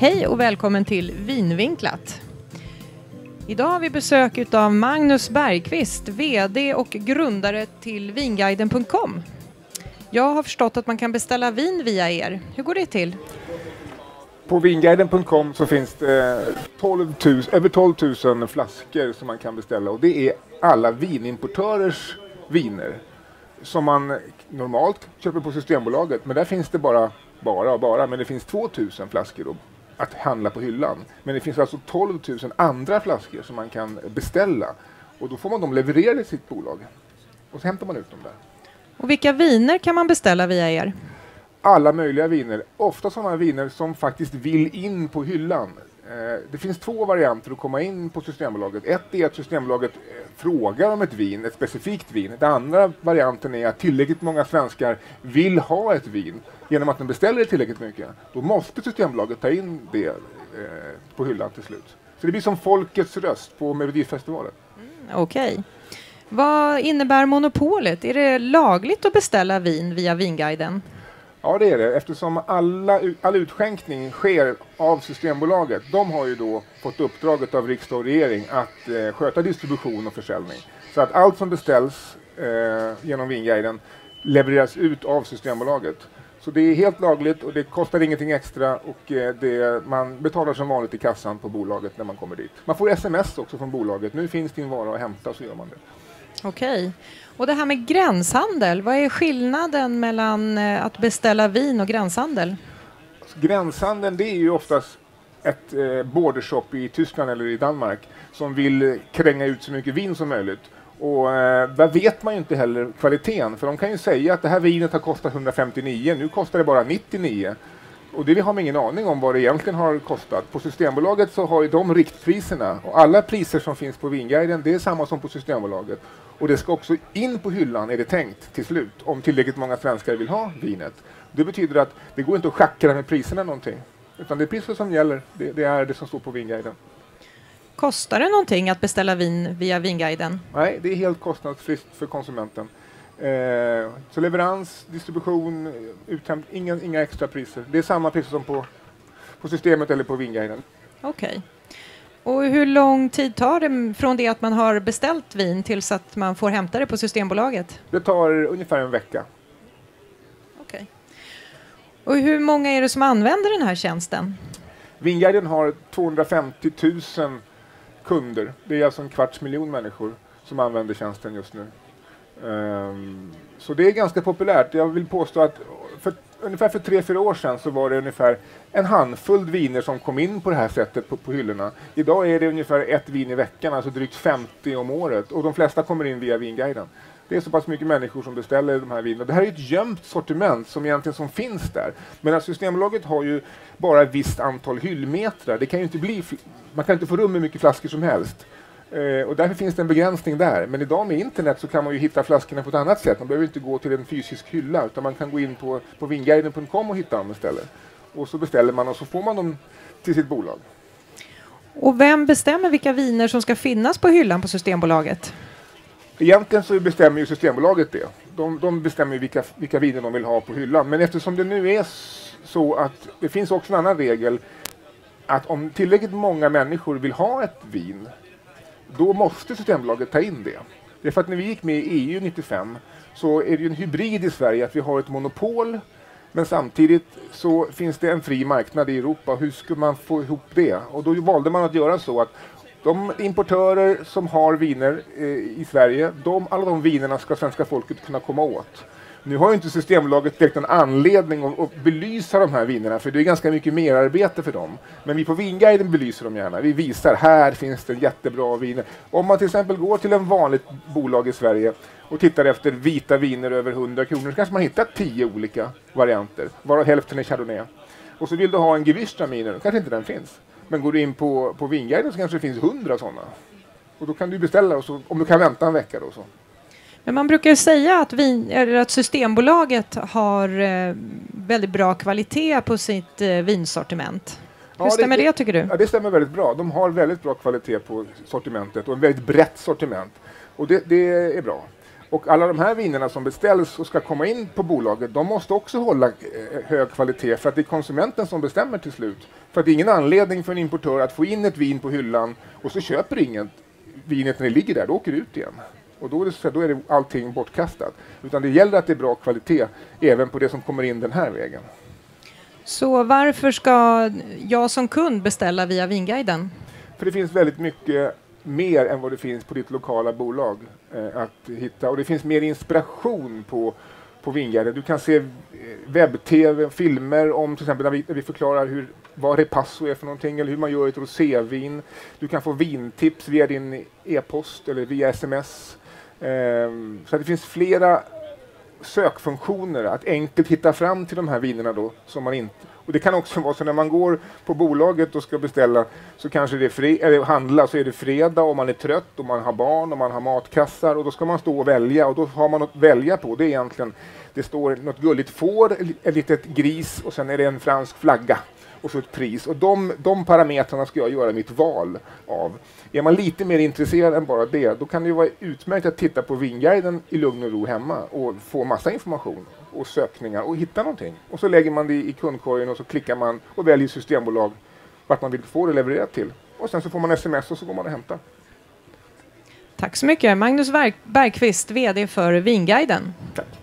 Hej och välkommen till Vinvinklat. Idag har vi besök av Magnus Bergqvist, VD och grundare till vinguiden.com. Jag har förstått att man kan beställa vin via er. Hur går det till? På vinguiden.com så finns det 12 000, över 12 000 flaskor som man kan beställa och det är alla vinimportörers viner som man normalt köper på Systembolaget. Men där finns det bara, bara bara, men det finns 2 000 flaskor då att handla på hyllan. Men det finns alltså 12 000 andra flaskor som man kan beställa och då får man dem levererade i sitt bolag och så hämtar man ut dem där. Och vilka viner kan man beställa via er? Alla möjliga viner, ofta sådana viner som faktiskt vill in på hyllan. Eh, det finns två varianter att komma in på Systembolaget. Ett är att Systembolaget eh, frågar om ett vin, ett specifikt vin. Den andra varianten är att tillräckligt många svenskar vill ha ett vin genom att de beställer tillräckligt mycket. Då måste Systembolaget ta in det eh, på hyllan till slut. Så det blir som folkets röst på Melodifestivalen. Mm, Okej. Okay. Vad innebär monopolet? Är det lagligt att beställa vin via Vinguiden? Ja, det är det. Eftersom alla, all utskänkning sker av Systembolaget. De har ju då fått uppdraget av riksdag och regering att eh, sköta distribution och försäljning. Så att allt som beställs eh, genom Vinguiden levereras ut av Systembolaget. Så det är helt lagligt och det kostar ingenting extra och eh, det, man betalar som vanligt i kassan på bolaget när man kommer dit. Man får sms också från bolaget. Nu finns din vara att hämta så gör man det. Okej. Och det här med gränshandel, vad är skillnaden mellan eh, att beställa vin och gränshandel? Alltså, gränshandeln det är ju oftast ett eh, bordershop i Tyskland eller i Danmark som vill kränga ut så mycket vin som möjligt. Och eh, där vet man ju inte heller kvaliteten, för de kan ju säga att det här vinet har kostat 159, nu kostar det bara 99. Och det har man ingen aning om vad det egentligen har kostat. På Systembolaget så har de riktpriserna och alla priser som finns på Vinguiden det är samma som på Systembolaget. Och det ska också in på hyllan är det tänkt till slut om tillräckligt många svenskar vill ha vinet. Det betyder att det går inte att schackra med priserna någonting. Utan det priset som gäller, det, det är det som står på Vinguiden. Kostar det någonting att beställa vin via Vinguiden? Nej, det är helt kostnadsfritt för konsumenten. Eh, så leverans, distribution, uthämt, inga, inga extra priser. Det är samma priser som på, på systemet eller på Vinguiden. Okej. Okay. Och hur lång tid tar det från det att man har beställt vin tills att man får hämta det på Systembolaget? Det tar ungefär en vecka. Okej. Okay. Och hur många är det som använder den här tjänsten? Vinguiden har 250 000 kunder. Det är alltså en kvarts miljon människor som använder tjänsten just nu. Um, så det är ganska populärt. Jag vill påstå att för, ungefär för tre, fyra år sedan så var det ungefär en handfull viner som kom in på det här sättet på, på hyllorna. Idag är det ungefär ett vin i veckan, alltså drygt 50 om året. Och de flesta kommer in via Vinguiden. Det är så pass mycket människor som beställer de här vinerna. Det här är ett gömt sortiment som egentligen som finns där. Men Systembolaget har ju bara ett visst antal hyllmetrar. Det kan ju inte bli, man kan inte få rum med mycket flaskor som helst. Eh, och därför finns det en begränsning där. Men idag med internet så kan man ju hitta flaskorna på ett annat sätt. Man behöver inte gå till en fysisk hylla utan man kan gå in på, på vinguiden.com och hitta dem istället. Och så beställer man och så får man dem till sitt bolag. Och vem bestämmer vilka viner som ska finnas på hyllan på Systembolaget? Egentligen så bestämmer ju Systembolaget det. De, de bestämmer vilka, vilka viner de vill ha på hyllan. Men eftersom det nu är så att det finns också en annan regel att om tillräckligt många människor vill ha ett vin då måste Systembolaget ta in det. Det är för att när vi gick med i EU 95 så är det ju en hybrid i Sverige att vi har ett monopol men samtidigt så finns det en fri marknad i Europa. Hur ska man få ihop det? Och då valde man att göra så att de importörer som har viner eh, i Sverige, de, alla de vinerna ska svenska folket kunna komma åt. Nu har ju inte Systembolaget direkt en anledning att, att, belysa de här vinerna för det är ganska mycket merarbete för dem. Men vi på Vinguiden belyser dem gärna. Vi visar här finns det jättebra viner. Om man till exempel går till en vanligt bolag i Sverige och tittar efter vita viner över 100 kronor så kanske man hittar tio olika varianter varav hälften är Chardonnay. Och så vill du ha en Gewürztraminer, kanske inte den finns. Men går du in på, på Vinguiden så kanske det finns 100 sådana. Och då kan du beställa och så, om du kan vänta en vecka då så. Men man brukar säga att, vin, att Systembolaget har eh, väldigt bra kvalitet på sitt eh, vinsortiment. Hur ja, stämmer det, det, tycker du? Ja, det stämmer väldigt bra. De har väldigt bra kvalitet på sortimentet och ett väldigt brett sortiment. Och det, det är bra. Och alla de här vinerna som beställs och ska komma in på bolaget, de måste också hålla eh, hög kvalitet för att det är konsumenten som bestämmer till slut. För att det är ingen anledning för en importör att få in ett vin på hyllan och så köper ingen vinet när det ligger där, då åker det ut igen. Och då är, det, då är det allting bortkastat. Utan det gäller att det är bra kvalitet även på det som kommer in den här vägen. Så varför ska jag som kund beställa via Vinguiden? För det finns väldigt mycket mer än vad det finns på ditt lokala bolag eh, att hitta. Och det finns mer inspiration på, på Vinguiden. Du kan se eh, webb-tv, filmer om till exempel när vi, när vi förklarar hur, vad repasso är för någonting eller hur man gör ett rosévin. Du kan få vintips via din e-post eller via sms. Ehm, så det finns flera sökfunktioner att enkelt hitta fram till de här vinerna då som man inte och det kan också vara så när man går på bolaget och ska beställa så kanske det är fre- eller handla så är det fredag och man är trött och man har barn och man har matkassar och då ska man stå och välja och då har man något att välja på. Det är egentligen det står något gulligt får, ett litet gris och sen är det en fransk flagga och så ett pris. Och de, de parametrarna ska jag göra mitt val av. Är man lite mer intresserad än bara det, då kan det vara utmärkt att titta på Vinguiden i lugn och ro hemma och få massa information och sökningar och hitta någonting. Och så lägger man det i kundkorgen och så klickar man och väljer systembolag vart man vill få det levererat till. Och sen så får man sms och så går man och hämtar. Tack så mycket. Magnus Bergqvist, VD för Vinguiden. Tack.